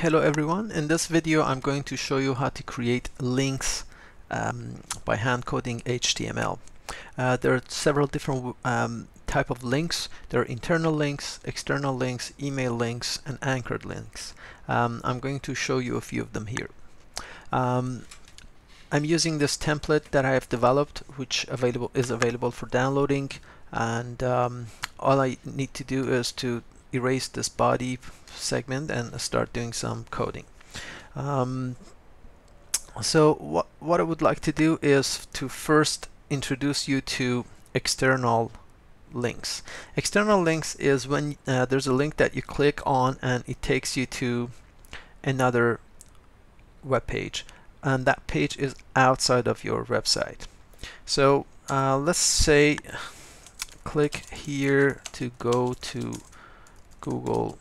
Hello everyone. In this video I'm going to show you how to create links um, by hand coding HTML. Uh, there are several different um, type of links. There are internal links, external links, email links, and anchored links. Um, I'm going to show you a few of them here. Um, I'm using this template that I have developed which available is available for downloading and um, all I need to do is to erase this body segment and start doing some coding. Um, so what, what I would like to do is to first introduce you to external links. External links is when uh, there's a link that you click on and it takes you to another web page and that page is outside of your website. So uh, let's say click here to go to Google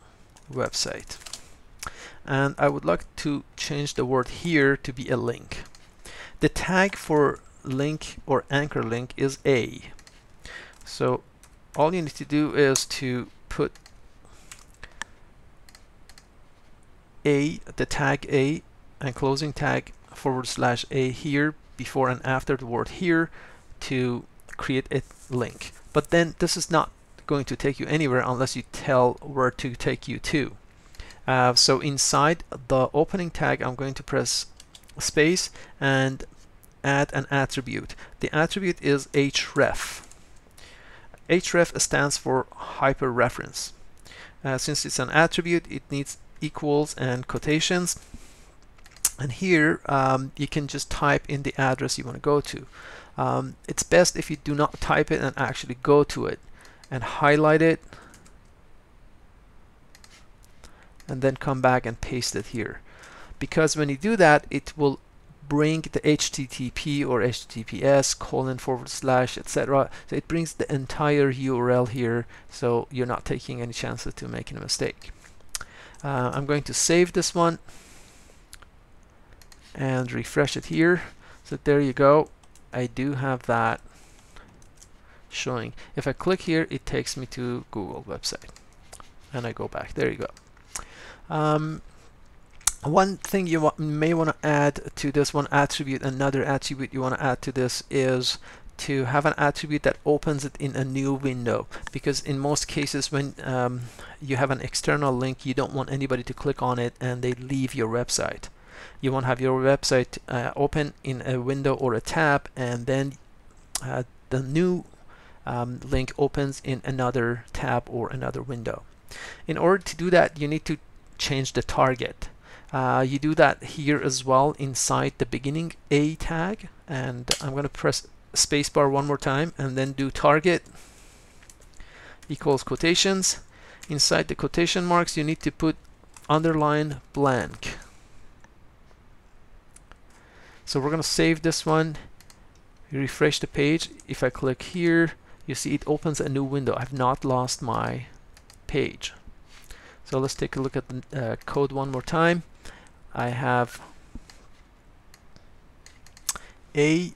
website. And I would like to change the word here to be a link. The tag for link or anchor link is A. So all you need to do is to put A, the tag A, and closing tag forward slash A here before and after the word here to create a link. But then this is not going to take you anywhere unless you tell where to take you to. Uh, so inside the opening tag, I'm going to press space and add an attribute. The attribute is href. href stands for hyperreference. Uh, since it's an attribute, it needs equals and quotations. And here um, you can just type in the address you want to go to. Um, it's best if you do not type it and actually go to it and highlight it and then come back and paste it here. Because when you do that it will bring the HTTP or HTTPS colon forward slash etc so it brings the entire URL here so you're not taking any chances to making a mistake. Uh, I'm going to save this one and refresh it here. So there you go. I do have that showing. If I click here, it takes me to Google website. And I go back. There you go. Um, one thing you may want to add to this one attribute, another attribute you want to add to this is to have an attribute that opens it in a new window because in most cases when um, you have an external link you don't want anybody to click on it and they leave your website you want to have your website uh, open in a window or a tab and then uh, the new um, link opens in another tab or another window. In order to do that, you need to change the target. Uh, you do that here as well inside the beginning A tag and I'm going to press spacebar one more time and then do target equals quotations. Inside the quotation marks you need to put underline blank. So we're going to save this one, refresh the page. If I click here, you see it opens a new window. I've not lost my page. So let's take a look at the uh, code one more time. I have a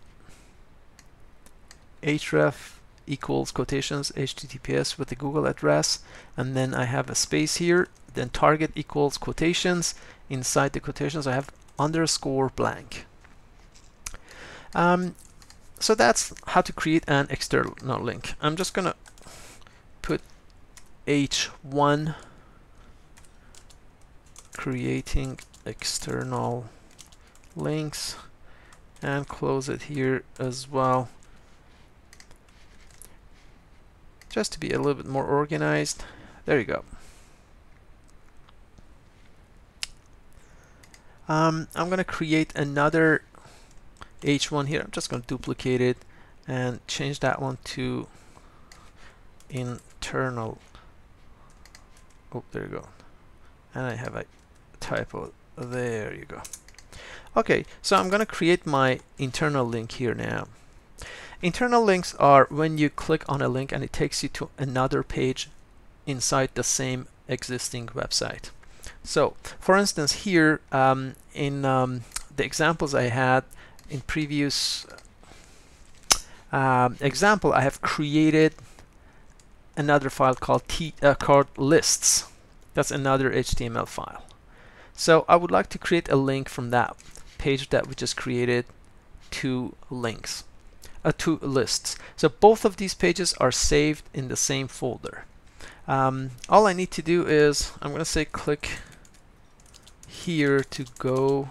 href equals quotations https with the Google address and then I have a space here then target equals quotations inside the quotations I have underscore blank um, so that's how to create an external link. I'm just gonna put h1 creating external links and close it here as well. Just to be a little bit more organized. There you go. Um, I'm gonna create another h1 here. I'm just going to duplicate it and change that one to internal. Oh there you go. And I have a typo. There you go. Okay so I'm gonna create my internal link here now. Internal links are when you click on a link and it takes you to another page inside the same existing website. So for instance here um, in um, the examples I had in previous um, example I have created another file called t uh, called lists that's another HTML file So I would like to create a link from that page that we just created to links, uh, to lists. So both of these pages are saved in the same folder. Um, all I need to do is, I'm going to say click here to go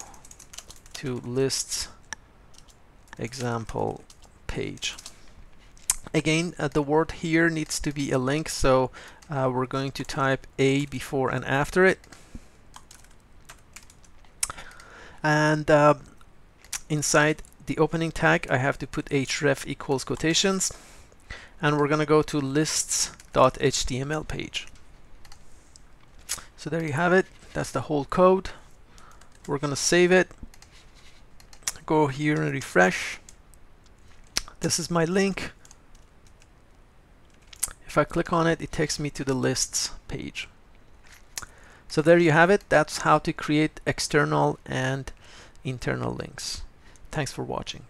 to lists example page. Again, uh, the word here needs to be a link, so uh, we're going to type a before and after it. And uh, inside the opening tag, I have to put href equals quotations. And we're going to go to lists.html page. So there you have it. That's the whole code. We're going to save it. Go here and refresh. This is my link. If I click on it, it takes me to the lists page. So there you have it. That's how to create external and internal links. Thanks for watching.